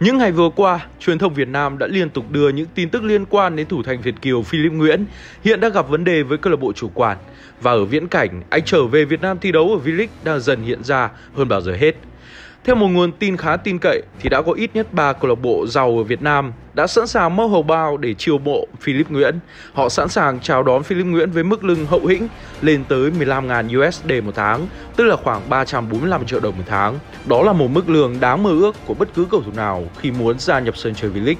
Những ngày vừa qua, truyền thông Việt Nam đã liên tục đưa những tin tức liên quan đến thủ thành Việt Kiều Philip Nguyễn hiện đang gặp vấn đề với câu lạc bộ chủ quản và ở viễn cảnh anh trở về Việt Nam thi đấu ở V-League đang dần hiện ra hơn bao giờ hết. Theo một nguồn tin khá tin cậy thì đã có ít nhất 3 câu lạc bộ giàu ở Việt Nam đã sẵn sàng mơ hầu bao để chiêu mộ Philip Nguyễn. Họ sẵn sàng chào đón Philip Nguyễn với mức lương hậu hĩnh lên tới 15.000 USD một tháng, tức là khoảng 345 triệu đồng một tháng. Đó là một mức lương đáng mơ ước của bất cứ cầu thủ nào khi muốn gia nhập sân chơi V-League.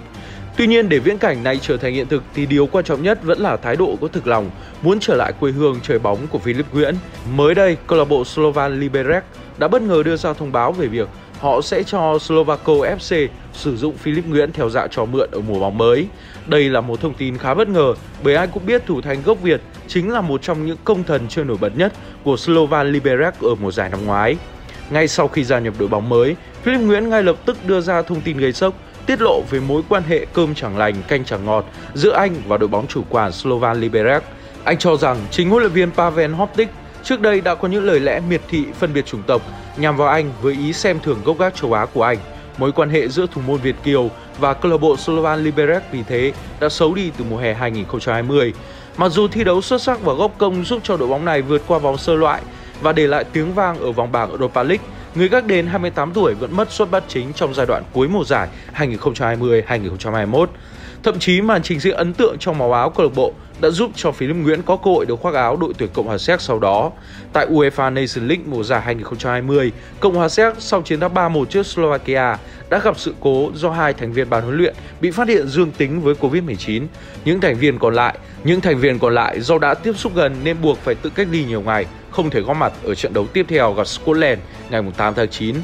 Tuy nhiên để viễn cảnh này trở thành hiện thực thì điều quan trọng nhất vẫn là thái độ có thực lòng muốn trở lại quê hương chơi bóng của Philip Nguyễn. Mới đây, câu lạc bộ Slovan Liberec đã bất ngờ đưa ra thông báo về việc họ sẽ cho Slovako FC sử dụng Philip Nguyễn theo dạng trò mượn ở mùa bóng mới. Đây là một thông tin khá bất ngờ bởi ai cũng biết thủ thành gốc Việt chính là một trong những công thần chưa nổi bật nhất của Slovan Liberec ở mùa giải năm ngoái. Ngay sau khi gia nhập đội bóng mới, Philip Nguyễn ngay lập tức đưa ra thông tin gây sốc tiết lộ về mối quan hệ cơm chẳng lành canh chẳng ngọt giữa anh và đội bóng chủ quản Slovan Liberec. Anh cho rằng chính huấn luyện viên Pavel Hoptik trước đây đã có những lời lẽ miệt thị phân biệt chủng tộc nhằm vào anh với ý xem thường gốc gác châu Á của anh. Mối quan hệ giữa thủ môn Việt Kiều và câu lạc bộ Slovan Liberec vì thế đã xấu đi từ mùa hè 2020. Mặc dù thi đấu xuất sắc và góp công giúp cho đội bóng này vượt qua vòng sơ loại và để lại tiếng vang ở vòng bảng Europa League, người gác đền 28 tuổi vẫn mất suất bắt chính trong giai đoạn cuối mùa giải 2020-2021. Thậm chí màn trình diễn ấn tượng trong màu áo câu lạc bộ đã giúp cho Philip Nguyễn có cơ hội được khoác áo đội tuyển Cộng hòa Séc sau đó. Tại UEFA Nations League mùa giải 2020, Cộng hòa Séc sau chiến thắng 3-1 trước Slovakia đã gặp sự cố do hai thành viên ban huấn luyện bị phát hiện dương tính với Covid-19. Những thành viên còn lại, những thành viên còn lại do đã tiếp xúc gần nên buộc phải tự cách ly nhiều ngày, không thể góp mặt ở trận đấu tiếp theo gặp Scotland ngày 8 tháng 9.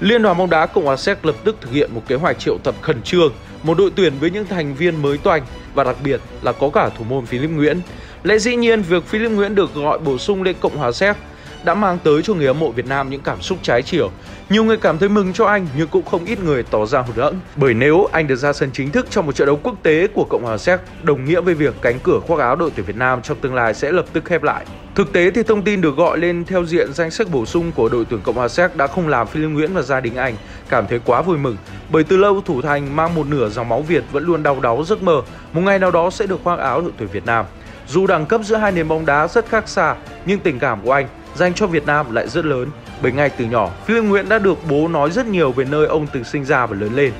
Liên đoàn bóng đá Cộng hòa Séc lập tức thực hiện một kế hoạch triệu tập khẩn trương một đội tuyển với những thành viên mới toanh và đặc biệt là có cả thủ môn Philip Nguyễn. Lẽ dĩ nhiên việc Philip Nguyễn được gọi bổ sung lên Cộng hòa Séc đã mang tới cho người hâm mộ Việt Nam những cảm xúc trái chiều. Nhiều người cảm thấy mừng cho anh nhưng cũng không ít người tỏ ra hụt hẫng. Bởi nếu anh được ra sân chính thức trong một trận đấu quốc tế của Cộng hòa Séc, đồng nghĩa với việc cánh cửa khoác áo đội tuyển Việt Nam trong tương lai sẽ lập tức khép lại. Thực tế thì thông tin được gọi lên theo diện danh sách bổ sung của đội tuyển Cộng hòa Séc đã không làm Philip Nguyễn và gia đình anh cảm thấy quá vui mừng bởi từ lâu, thủ thành mang một nửa dòng máu Việt vẫn luôn đau đáu, giấc mơ một ngày nào đó sẽ được khoác áo đội tuyển Việt Nam. Dù đẳng cấp giữa hai nền bóng đá rất khác xa, nhưng tình cảm của anh dành cho Việt Nam lại rất lớn bởi ngay từ nhỏ Philip Nguyễn đã được bố nói rất nhiều về nơi ông từng sinh ra và lớn lên.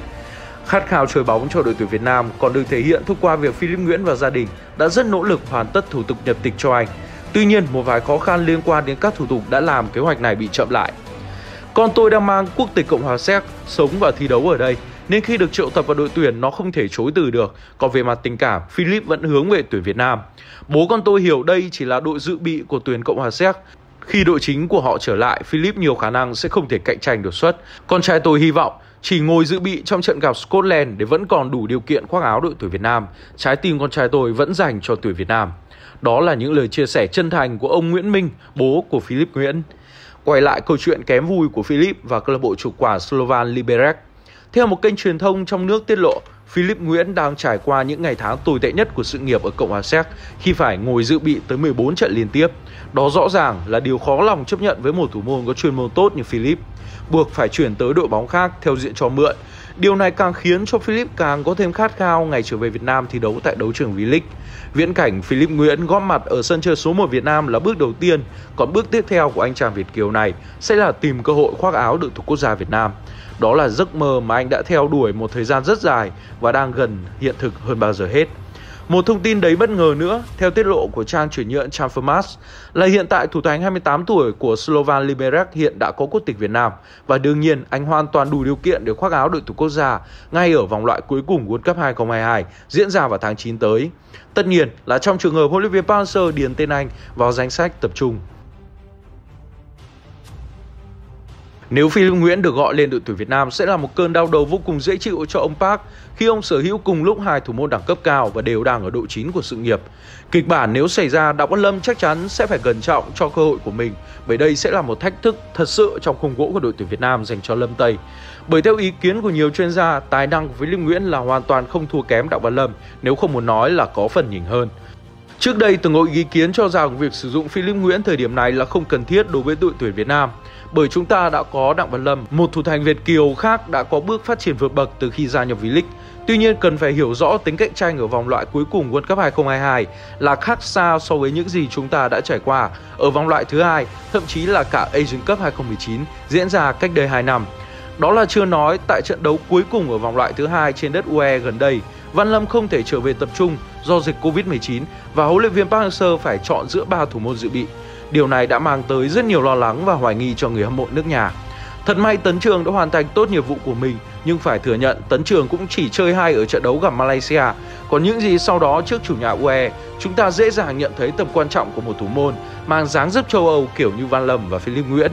Khát khao chơi bóng cho đội tuyển Việt Nam còn được thể hiện thông qua việc Philip Nguyễn và gia đình đã rất nỗ lực hoàn tất thủ tục nhập tịch cho anh. Tuy nhiên, một vài khó khăn liên quan đến các thủ tục đã làm kế hoạch này bị chậm lại. Con tôi đang mang quốc tịch Cộng hòa Séc, sống và thi đấu ở đây, nên khi được triệu tập vào đội tuyển nó không thể chối từ được. Còn về mặt tình cảm, Philip vẫn hướng về tuyển Việt Nam. Bố con tôi hiểu đây chỉ là đội dự bị của tuyển Cộng hòa Séc. Khi đội chính của họ trở lại, Philip nhiều khả năng sẽ không thể cạnh tranh được suất. Con trai tôi hy vọng chỉ ngồi dự bị trong trận gặp Scotland để vẫn còn đủ điều kiện khoác áo đội tuyển Việt Nam. Trái tim con trai tôi vẫn dành cho tuyển Việt Nam. Đó là những lời chia sẻ chân thành của ông Nguyễn Minh, bố của Philip Nguyễn. Quay lại câu chuyện kém vui của Philip và câu lạc bộ chủ quản Slovan Liberec. Theo một kênh truyền thông trong nước tiết lộ, Philip Nguyễn đang trải qua những ngày tháng tồi tệ nhất của sự nghiệp ở Cộng hòa Séc khi phải ngồi dự bị tới 14 trận liên tiếp. Đó rõ ràng là điều khó lòng chấp nhận với một thủ môn có chuyên môn tốt như Philip, buộc phải chuyển tới đội bóng khác theo diện cho mượn. Điều này càng khiến cho Philip càng có thêm khát khao ngày trở về Việt Nam thi đấu tại đấu trường V-League. Viễn cảnh Philip Nguyễn góp mặt ở sân chơi số 1 Việt Nam là bước đầu tiên, còn bước tiếp theo của anh chàng Việt Kiều này sẽ là tìm cơ hội khoác áo đội tuyển quốc gia Việt Nam. Đó là giấc mơ mà anh đã theo đuổi một thời gian rất dài và đang gần hiện thực hơn bao giờ hết. Một thông tin đấy bất ngờ nữa, theo tiết lộ của trang chuyển nhượng Transfermarkt, là hiện tại thủ thành 28 tuổi của Slovan Liberec hiện đã có quốc tịch Việt Nam và đương nhiên anh hoàn toàn đủ điều kiện để khoác áo đội tuyển quốc gia ngay ở vòng loại cuối cùng World Cup 2022 diễn ra vào tháng 9 tới. Tất nhiên là trong trường hợp huấn luyện viên Panzer điền tên anh vào danh sách tập trung. Nếu Philip Nguyễn được gọi lên đội tuyển Việt Nam sẽ là một cơn đau đầu vô cùng dễ chịu cho ông Park khi ông sở hữu cùng lúc hai thủ môn đẳng cấp cao và đều đang ở độ chín của sự nghiệp. Kịch bản nếu xảy ra, Đặng Văn Lâm chắc chắn sẽ phải cẩn trọng cho cơ hội của mình bởi đây sẽ là một thách thức thật sự trong khung gỗ của đội tuyển Việt Nam dành cho Lâm Tây. Bởi theo ý kiến của nhiều chuyên gia, tài năng của Philip Nguyễn là hoàn toàn không thua kém Đặng Văn Lâm nếu không muốn nói là có phần nhỉnh hơn. Trước đây từng có ý kiến cho rằng việc sử dụng Philip Nguyễn thời điểm này là không cần thiết đối với đội tuyển Việt Nam bởi chúng ta đã có Đặng Văn Lâm, một thủ thành Việt kiều khác đã có bước phát triển vượt bậc từ khi gia nhập V-League. Tuy nhiên cần phải hiểu rõ tính cạnh tranh ở vòng loại cuối cùng World Cup 2022 là khác xa so với những gì chúng ta đã trải qua ở vòng loại thứ hai, thậm chí là cả Asian Cup 2019 diễn ra cách đây 2 năm. Đó là chưa nói tại trận đấu cuối cùng ở vòng loại thứ hai trên đất UE gần đây, Văn Lâm không thể trở về tập trung do dịch Covid-19 và huấn luyện viên Park Hang-seo phải chọn giữa ba thủ môn dự bị. Điều này đã mang tới rất nhiều lo lắng và hoài nghi cho người hâm mộ nước nhà. Thật may Tấn Trường đã hoàn thành tốt nhiệm vụ của mình, nhưng phải thừa nhận Tấn Trường cũng chỉ chơi hai ở trận đấu gặp Malaysia. Còn những gì sau đó trước chủ nhà UE, chúng ta dễ dàng nhận thấy tầm quan trọng của một thủ môn mang dáng dấp châu Âu kiểu như Văn Lâm và Philip Nguyễn.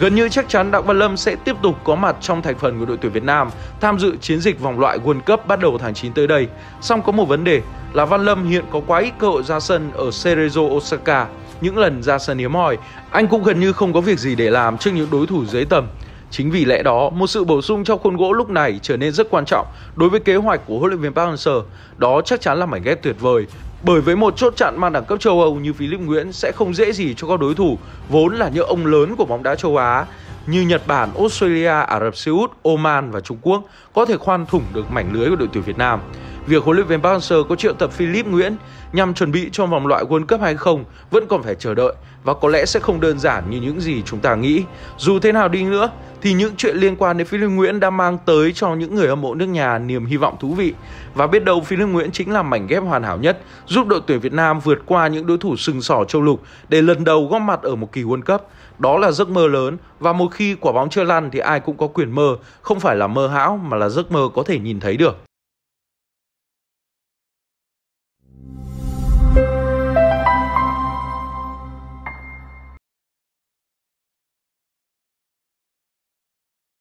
Gần như chắc chắn Đặng Văn Lâm sẽ tiếp tục có mặt trong thành phần của đội tuyển Việt Nam tham dự chiến dịch vòng loại World Cup bắt đầu tháng 9 tới đây. Song có một vấn đề là Văn Lâm hiện có quá ít cơ hội ra sân ở Cerezo Osaka. Những lần ra sân hiếm hoi, anh cũng gần như không có việc gì để làm trước những đối thủ dưới tầm. Chính vì lẽ đó, một sự bổ sung trong khuôn gỗ lúc này trở nên rất quan trọng đối với kế hoạch của huấn luyện viên Park Hang-seo. Đó chắc chắn là mảnh ghép tuyệt vời bởi với một chốt chặn mang đẳng cấp châu Âu như Philip Nguyễn sẽ không dễ gì cho các đối thủ vốn là những ông lớn của bóng đá châu Á như Nhật Bản, Australia, Ả Rập Xê Út, Oman và Trung Quốc có thể khoan thủng được mảnh lưới của đội tuyển Việt Nam. Việc huấn luyện viên Park Hang-seo có triệu tập Philip Nguyễn nhằm chuẩn bị cho vòng loại World Cup hay không vẫn còn phải chờ đợi và có lẽ sẽ không đơn giản như những gì chúng ta nghĩ. Dù thế nào đi nữa thì những chuyện liên quan đến Philip Nguyễn đã mang tới cho những người hâm mộ nước nhà niềm hy vọng thú vị và biết đâu Philip Nguyễn chính là mảnh ghép hoàn hảo nhất giúp đội tuyển Việt Nam vượt qua những đối thủ sừng sỏ châu lục để lần đầu góp mặt ở một kỳ World Cup. Đó là giấc mơ lớn và một khi quả bóng chưa lăn thì ai cũng có quyền mơ, không phải là mơ hão mà là giấc mơ có thể nhìn thấy được.